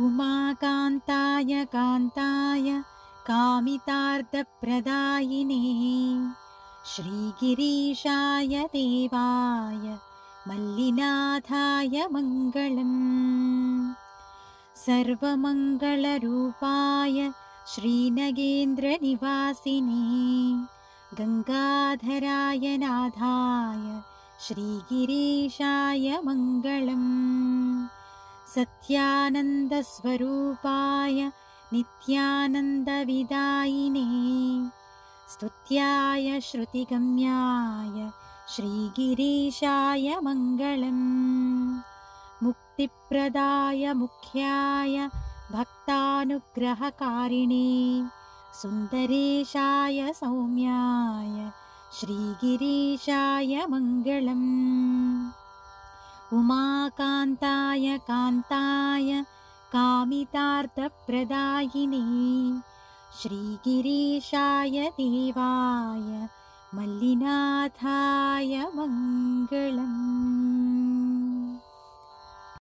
उमाकान्ताय कान्ताय कामितार्थप्रदायिने। श्रीगिरीशाय देवाय मल्लिनाथाय मङ्गलम्। सर्वमङ्गलरूपाय श्रीनगेन्द्रनिवासिने। गङ्गाधराय नाथाय श्रीगिरीशाय मङ्गलम् सत्यानन्दस्वरूपाय नित्यानन्दविदायिने। स्तुत्याय श्रुतिगम्याय श्रीगिरीशाय मङ्गलम्। मुक्तिप्रदाय मुख्याय भक्तानुग्रहकारिणे। सुन्दरेशाय सौम्याय श्रीगिरीशाय मङ्गलम् उमाकान्ताय कान्ताय कामितार्थप्रदायिने। श्रीगिरीशाय देवाय मल्लिनाथाय